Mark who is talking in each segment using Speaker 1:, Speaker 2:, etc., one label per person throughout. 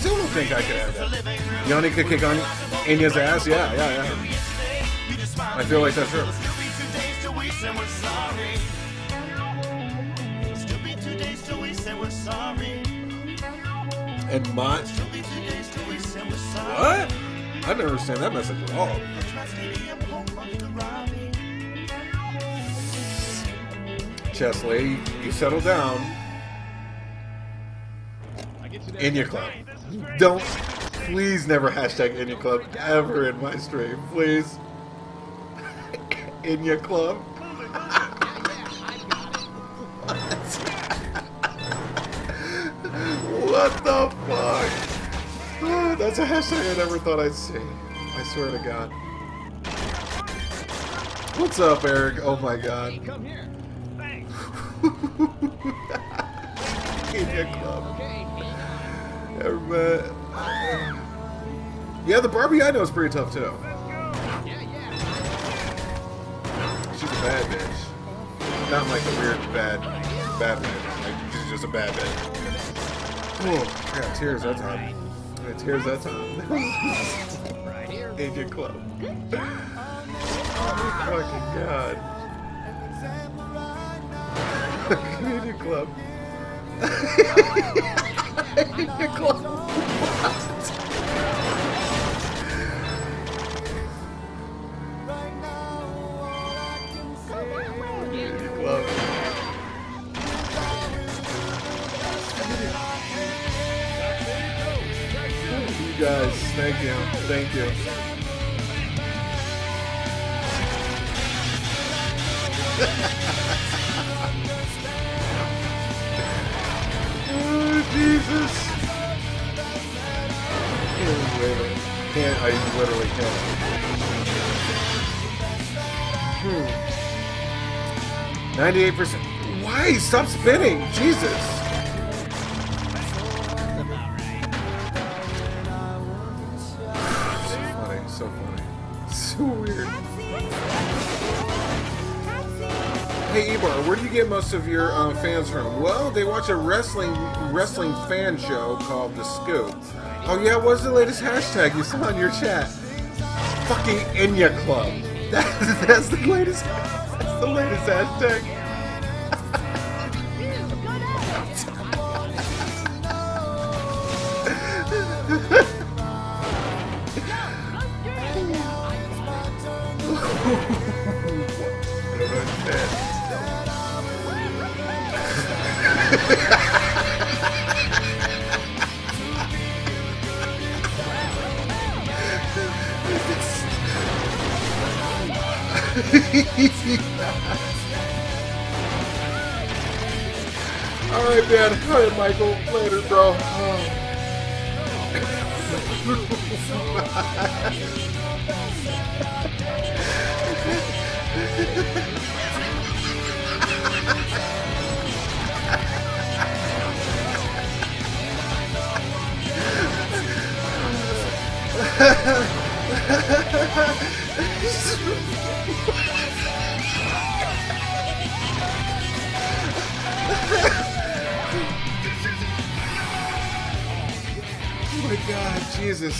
Speaker 1: still don't think I could have that. Yanni could kick on Enya's ass? Yeah, yeah, yeah. I feel like that's true. And Mott. What? I never understand that message at all. Chess lady, you settle down. Enya Club. Don't, please never hashtag Enya Club ever in my stream, please. Enya Club. what the fuck? That's a hashtag I never thought I'd see. I swear to God. What's up, Eric? Oh my God.
Speaker 2: Come here. Thanks.
Speaker 1: Enya Club.
Speaker 2: Okay.
Speaker 1: Yeah, the Barbie I know is pretty tough too. She's a bad bitch. Not like a weird bad bad bitch. Like she's just a bad bitch. Oh, I got tears that time. I got tears that time. Agent Club. Oh fucking god. Agent Club. Guys, thank you, thank you. Can't, I literally can't. Hmm. 98%. Why? Stop spinning. Jesus. So funny, so funny. So weird. Hey Ebar, where do you get most of your um, fans from? Well, they watch a wrestling wrestling fan show called The Scoop. Oh yeah, what's the latest hashtag you saw in your chat? Fucking Enya Club. That, that's the latest. That's the latest hashtag. All right, man. All right, Michael. Later, bro. Oh. Oh my God, Jesus.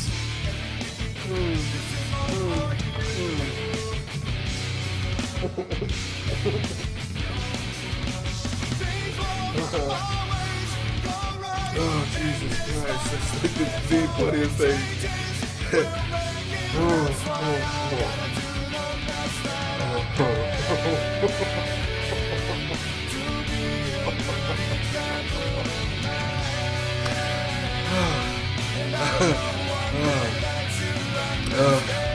Speaker 1: Oh, Jesus Christ. That's like the, the funniest thing. Oh, oh, oh. Oh. Oh.